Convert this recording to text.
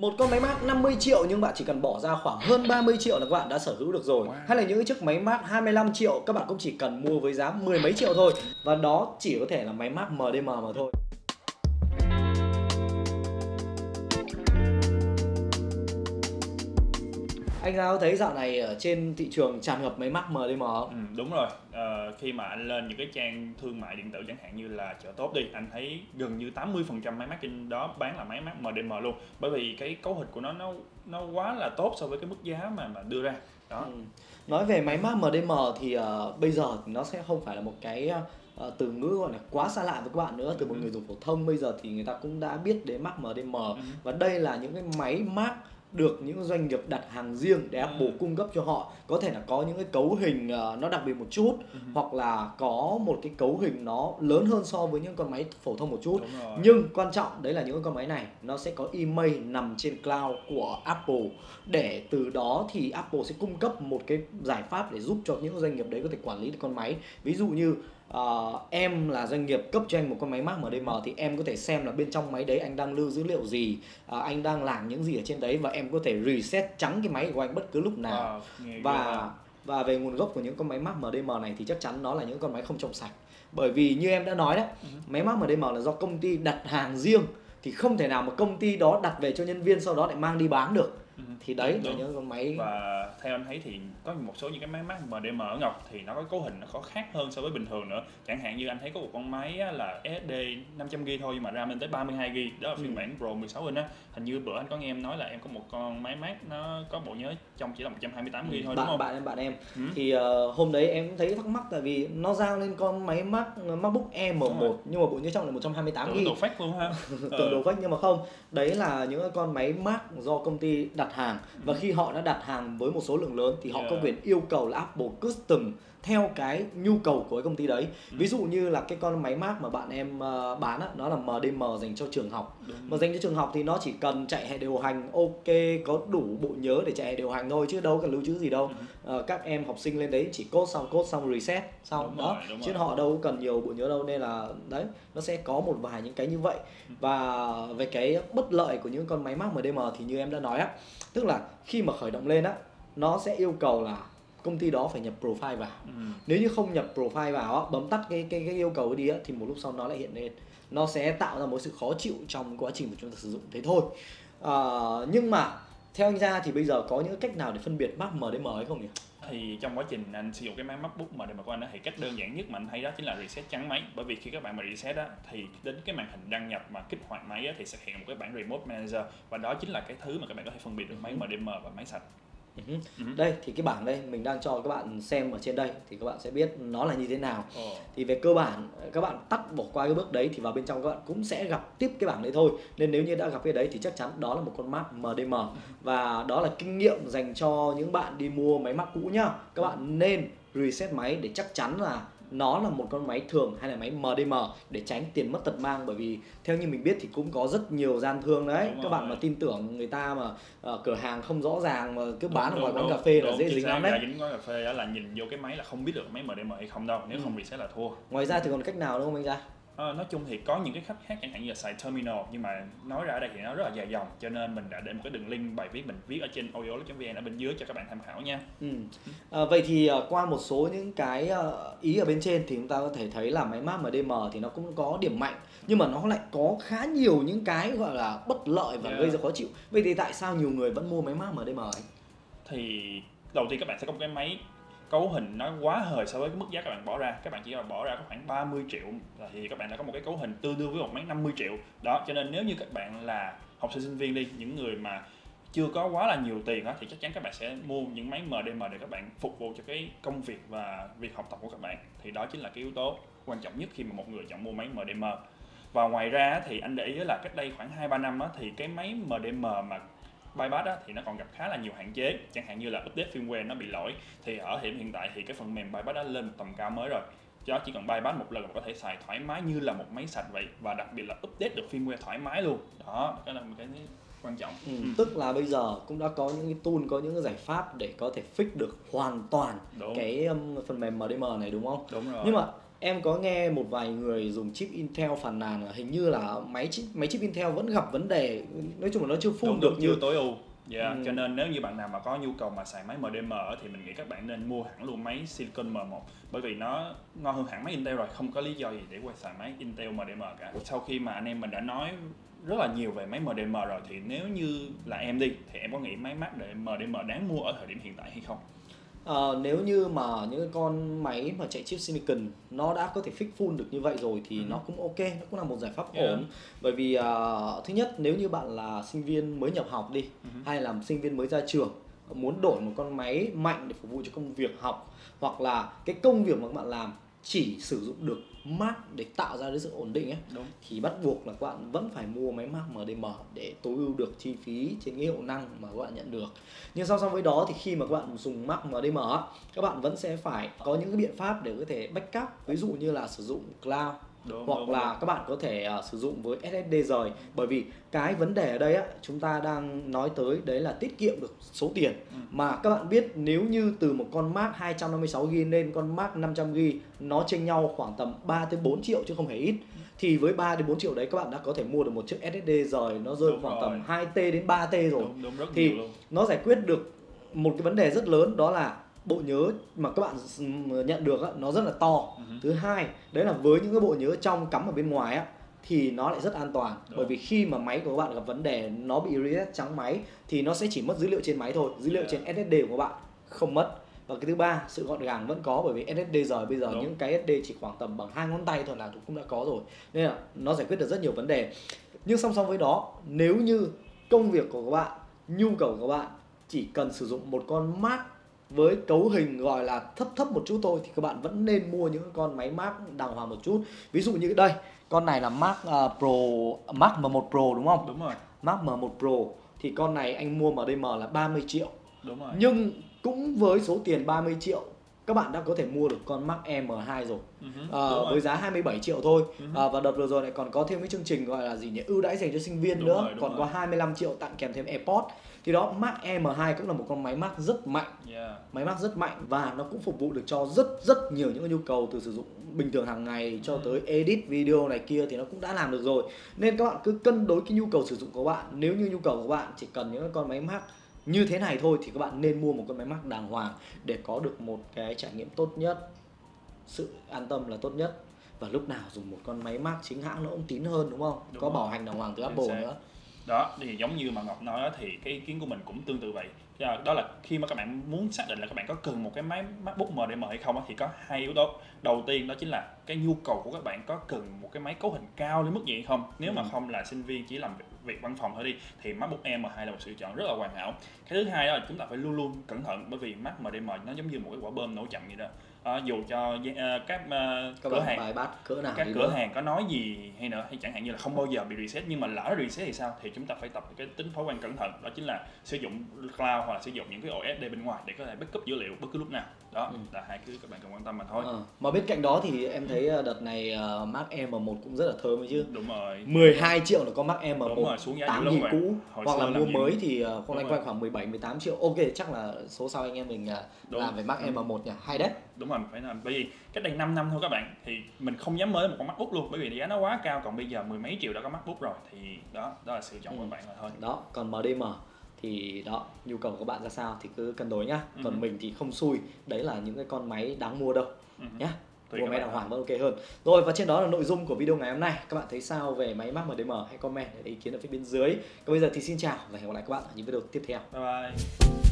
Một con máy mát 50 triệu nhưng bạn chỉ cần bỏ ra khoảng hơn 30 triệu là các bạn đã sở hữu được rồi. Hay là những chiếc máy mát 25 triệu các bạn cũng chỉ cần mua với giá mười mấy triệu thôi. Và đó chỉ có thể là máy mát MDM mà thôi. Anh Giao thấy dạo này ở trên thị trường tràn ngập máy mát MDM không? Ừ, đúng rồi Ờ, khi mà anh lên những cái trang thương mại điện tử chẳng hạn như là chợ tốt đi anh thấy gần như 80% máy mát trên đó bán là máy mát MDM luôn bởi vì cái cấu hình của nó nó nó quá là tốt so với cái mức giá mà mà đưa ra đó Ừ. Nói về máy mát MDM thì ờ, bây giờ thì nó sẽ không phải là một cái ờ, từ ngữ gọi là quá xa lạ với các bạn nữa từ một Ừ. người dùng phổ thông bây giờ thì người ta cũng đã biết đến mác MDM Ừ. và đây là những cái máy mát được những doanh nghiệp đặt hàng riêng để Ừ. Apple cung cấp cho họ. Có thể là có những cái cấu hình ờ, nó đặc biệt một chút Ừ. hoặc là có một cái cấu hình nó lớn hơn so với những con máy phổ thông một chút. Nhưng quan trọng đấy là những con máy này nó sẽ có email nằm trên cloud của Apple. Để từ đó thì Apple sẽ cung cấp một cái giải pháp để giúp cho những doanh nghiệp đấy có thể quản lý được con máy. Ví dụ như ờ, em là doanh nghiệp cấp cho anh một con máy Mac MDM thì em có thể xem là bên trong máy đấy anh đang lưu dữ liệu gì ờ, anh đang làm những gì ở trên đấy và em có thể reset trắng cái máy của anh bất cứ lúc nào. Wow, ghê và và về nguồn gốc của những con máy Mac MDM này thì chắc chắn nó là những con máy không trong sạch. Bởi vì như em đã nói đấy Ừ. máy Mac MDM là do công ty đặt hàng riêng thì không thể nào mà công ty đó đặt về cho nhân viên sau đó lại mang đi bán được Ừ. thì đấy là Đúng. những con máy và theo anh thấy thì có một số những cái máy mát MDM ở Ngọc thì nó có cấu hình nó có khác hơn so với bình thường nữa chẳng hạn như anh thấy có một con máy á, là SSD 500GB thôi nhưng mà RAM lên tới 32GB đó là phiên Ừ. bản Pro 16 inch á hình như bữa anh có nghe em nói là em có một con máy mát nó có bộ nhớ trong chỉ là 128GB thôi đúng bạn không bạn em bạn em Ừ. thì ờ, hôm đấy em cũng thấy thắc mắc tại vì nó giao lên con máy Mac MacBook Đúng M1 rồi. nhưng mà bộ nhớ trong là 128 tưởng GB đồ phát luôn ha tưởng đồ vách nhưng mà không đấy là những con máy Mac do công ty đặt hàng và khi họ đã đặt hàng với một số lượng lớn thì họ có Yeah. quyền yêu cầu là Apple custom theo cái nhu cầu của cái công ty đấy Ừ. ví dụ như là cái con máy Mac mà bạn em ờ, bán á, nó là MDM dành cho trường học Đúng. mà dành cho trường học thì nó chỉ cần chạy hệ điều hành ok có đủ bộ nhớ để chạy hệ điều hành thôi chứ đâu cần lưu trữ gì đâu. Ờ, các em học sinh lên đấy chỉ code xong code xong reset xong Đúng đó rồi, chứ rồi. họ đâu cần nhiều bộ nhớ đâu nên là đấy nó sẽ có một vài những cái như vậy Ừ. và về cái bất lợi của những con máy Mac MDM thì như em đã nói á tức là khi mà khởi động lên á nó sẽ yêu cầu là công ty đó phải nhập profile vào. Ừ. nếu như không nhập profile vào á, bấm tắt cái cái cái yêu cầu đi á, thì một lúc sau nó lại hiện lên. Nó sẽ tạo ra một sự khó chịu trong quá trình mà chúng ta sử dụng. Thế thôi. Ờ, nhưng mà theo anh ra thì bây giờ có những cách nào để phân biệt Mac MDM hay không nhỉ? thì trong quá trình anh sử dụng cái máy MacBook mà để mà của anh đó thì cách đơn giản nhất mà anh thấy đó chính là reset trắng máy. Bởi vì khi các bạn mà reset á thì đến cái màn hình đăng nhập mà kích hoạt máy á, thì sẽ hiện một cái bảng remote manager. Và đó chính là cái thứ mà các bạn có thể phân biệt được máy MDM và máy sạch Ừ. Ừ. Đây thì cái bảng đây mình đang cho các bạn xem ở trên đây thì các bạn sẽ biết nó là như thế nào. Ồ. Thì về cơ bản các bạn tắt bỏ qua cái bước đấy thì vào bên trong các bạn cũng sẽ gặp tiếp cái bảng đấy thôi. Nên nếu như đã gặp cái đấy thì chắc chắn đó là một con Mac MDM và đó là kinh nghiệm dành cho những bạn đi mua máy Mac cũ nhá. Các bạn nên reset máy để chắc chắn là nó là một con máy thường hay là máy MDM để tránh tiền mất tật mang bởi vì theo như mình biết thì cũng có rất nhiều gian thương đấy. Đúng các bạn rồi. mà tin tưởng người ta mà ờ, cửa hàng không rõ ràng mà cứ bán ở Đúng, ngoài đúng, quán cà phê là dễ dính lắm đấy. dính quán cà phê là nhìn vô cái máy là không biết được máy MDM hay không đâu nếu Ừ. không reset là thua. Ngoài ra thì còn cách nào nữa không anh ra Ờ, nói chung thì có những cái khách khác chẳng hạn như là xài terminal nhưng mà nói ra ở đây thì nó rất là dài dòng cho nên mình đã để một cái đường link bài viết mình viết ở trên audio.vn ở bên dưới cho các bạn tham khảo nha Ừ. À, vậy thì à, qua một số những cái à, ý ở bên trên thì chúng ta có thể thấy là máy mát MDM thì nó cũng có điểm mạnh nhưng mà nó lại có khá nhiều những cái gọi là bất lợi và Yeah. gây ra khó chịu. Vậy thì tại sao nhiều người vẫn mua máy mát MDM ấy? thì đầu tiên các bạn sẽ có một cái máy cấu hình nó quá hời so với cái mức giá các bạn bỏ ra. Các bạn chỉ là bỏ ra có khoảng 30 triệu thì các bạn đã có một cái cấu hình tương đương với một máy 50 triệu. Đó, cho nên nếu như các bạn là học sinh sinh viên đi, những người mà chưa có quá là nhiều tiền đó thì chắc chắn các bạn sẽ mua những máy MDM để các bạn phục vụ cho cái công việc và việc học tập của các bạn. Thì đó chính là cái yếu tố quan trọng nhất khi mà một người chọn mua máy MDM và ngoài ra thì anh để ý là cách đây khoảng 2 3 năm thì cái máy MDM mà bypass á, thì nó còn gặp khá là nhiều hạn chế chẳng hạn như là update firmware nó bị lỗi thì ở hiện hiện tại thì cái phần mềm bypass đã lên một tầm cao mới rồi đó chỉ cần bypass một lần là có thể xài thoải mái như là một máy sạch vậy và đặc biệt là update được firmware thoải mái luôn đó cái là một cái quan trọng Ừ. Ừ. Tức là bây giờ cũng đã có những cái tool, có những cái giải pháp để có thể fix được hoàn toàn đúng cái um, phần mềm MDM này đúng không? đúng rồi Nhưng mà em có nghe một vài người dùng chip Intel phàn nàn là hình như là máy chip máy chip Intel vẫn gặp vấn đề nói chung là nó chưa full Đúng, được đúng, như chưa tối ưu Dạ, Ừ. cho nên nếu như bạn nào mà có nhu cầu mà xài máy MDM thì mình nghĩ các bạn nên mua hẳn luôn máy Silicon M1 bởi vì nó ngon hơn hẳn máy Intel rồi, không có lý do gì để quay xài máy Intel MDM cả. Sau khi mà anh em mình đã nói rất là nhiều về máy MDM rồi thì nếu như là em đi thì em có nghĩ máy Mac để MDM đáng mua ở thời điểm hiện tại hay không? Ờ, nếu như mà những cái con máy mà chạy chip silicon nó đã có thể fix full được như vậy rồi thì Ừ. nó cũng ok nó cũng là một giải pháp Yeah. ổn bởi vì ờ, thứ nhất nếu như bạn là sinh viên mới nhập học đi Ừ. hay là sinh viên mới ra trường muốn đổi một con máy mạnh để phục vụ cho công việc học hoặc là cái công việc mà các bạn làm chỉ sử dụng được Mac để tạo ra cái sự ổn định ấy Đúng. thì bắt buộc là các bạn vẫn phải mua máy Mac MDM để tối ưu được chi phí trên cái hiệu năng mà các bạn nhận được. Nhưng song song với đó thì khi mà các bạn dùng Mac MDM các bạn vẫn sẽ phải có những cái biện pháp để có thể backup, ví dụ như là sử dụng cloud Đúng, hoặc đúng, là các bạn có thể à, sử dụng với SSD rời bởi vì cái vấn đề ở đây á chúng ta đang nói tới đấy là tiết kiệm được số tiền Ừ. mà các bạn biết nếu như từ một con Mac 256GB lên con Mac 500GB nó chênh nhau khoảng tầm 3 tới 4 triệu chứ không hề ít thì với 3 đến 4 triệu đấy các bạn đã có thể mua được một chiếc SSD rời nó rơi Đúng khoảng rồi. tầm 2T đến 3T rồi đúng, đúng rất Thì- nhiều luôn. nó giải quyết được một cái vấn đề rất lớn đó là bộ nhớ mà các bạn nhận được á, nó rất là to Ừ. thứ hai đấy là với những cái bộ nhớ trong cắm ở bên ngoài á thì nó lại rất an toàn Đúng. bởi vì khi mà máy của các bạn gặp vấn đề nó bị reset trắng máy thì nó sẽ chỉ mất dữ liệu trên máy thôi dữ liệu Yeah. trên SSD của các bạn không mất và cái thứ ba sự gọn gàng vẫn có bởi vì SSD giờ bây giờ Đúng. những cái SSD chỉ khoảng tầm bằng hai ngón tay thôi là cũng đã có rồi nên là nó giải quyết được rất nhiều vấn đề nhưng song song với đó nếu như công việc của các bạn nhu cầu của các bạn chỉ cần sử dụng một con Mac với cấu hình gọi là thấp thấp một chút thôi thì các bạn vẫn nên mua những con máy Mac đàng hoàng một chút. Ví dụ như đây con này là Mac à, Pro Mac M1 Pro đúng không? Đúng rồi, Mac M1 Pro thì con này anh mua MDM là 30 triệu. Đúng rồi. nhưng cũng với số tiền 30 triệu các bạn đã có thể mua được con Mac M2 rồi. Đúng rồi. với giá 27 triệu thôi. Ừ. Ờ, và đợt vừa rồi lại còn có thêm cái chương trình gọi là gì nhỉ? Ưu đãi dành cho sinh viên Đúng nữa. rồi, còn rồi. có 25 triệu tặng kèm thêm AirPods thì đó Mac M2 cũng là một con máy Mac rất mạnh. Yeah. máy Mac rất mạnh và nó cũng phục vụ được cho rất rất nhiều những cái nhu cầu từ sử dụng bình thường hàng ngày cho Ừ. tới edit video này kia thì nó cũng đã làm được rồi. Nên các bạn cứ cân đối cái nhu cầu sử dụng của bạn. Nếu như nhu cầu của bạn chỉ cần những con máy Mac như thế này thôi thì các bạn nên mua một con máy Mac đàng hoàng để có được một cái trải nghiệm tốt nhất sự an tâm là tốt nhất. Và lúc nào dùng một con máy Mac chính hãng nó cũng tín hơn đúng không? Đúng có rồi. bảo hành đàng hoàng từ Apple nữa đó thì giống như mà ngọc nói thì cái ý kiến của mình cũng tương tự vậy. Đó- là khi mà các bạn muốn xác định là các bạn có cần một cái máy MacBook MDM hay không thì có hai yếu tố. Đầu tiên đó chính là cái nhu cầu của các bạn có cần một cái máy cấu hình cao đến mức gì hay không. Nếu mà Ừ. không là sinh viên chỉ làm việc, việc văn phòng thôi đi thì MacBook Air M2 là một sự chọn rất là hoàn hảo. Cái thứ hai đó là chúng ta phải luôn luôn cẩn thận bởi vì Mac MDM nó giống như một cái quả bom nổ chậm vậy đó. Ờ, dù cho ờ, các ờ, các cửa hàng bài bát cỡ nào các cửa nữa. hàng có nói gì hay nữa hay chẳng hạn như là không bao giờ bị reset nhưng mà lỡ reset thì sao? Thì chúng ta phải tập cái tính thói quen cẩn thận đó chính là sử dụng cloud hoặc là sử dụng những cái OSD bên ngoài để có thể backup dữ liệu bất cứ lúc nào. Đó Ừ. là hai thứ các bạn cần quan tâm mà thôi. Ờ, mà bên cạnh đó thì em thấy ờ, đợt này ờ, Mac M1 cũng rất là thơm ấy chứ. Đúng rồi. 12 triệu là con Mac M1 Đúng rồi, xuống giá dữ 8 lắm nghìn cũ Hồi hoặc là mua mới thì ờ, Đúng con anh rồi. quanh khoảng 17 18 triệu. Ok, chắc là số sau anh em mình ờ, Đúng. làm về Mac Ừ. M1 nhỉ. Hay đấy. đúng rồi phải làm bởi vì cách đây 5 năm thôi các bạn thì mình không dám mới một con MacBook luôn bởi vì giá nó quá cao còn bây giờ mười mấy triệu đã có MacBook rồi thì đó đó là sự chọn của Ừ. các bạn rồi thôi Đó, còn MDM thì đó, nhu cầu của các bạn ra sao thì cứ cân đối nhá. Ừ. Còn mình thì không xui, đấy là những cái con máy đáng mua đâu Ừ. nhá. Tùy mua máy đàng hoàng vẫn ok hơn. Rồi và trên đó là nội dung của video ngày hôm nay. Các bạn thấy sao về máy Mac MDM hãy comment để ý kiến ở phía bên dưới. Còn bây giờ thì xin chào và hẹn gặp lại các bạn ở những video tiếp theo. bye bye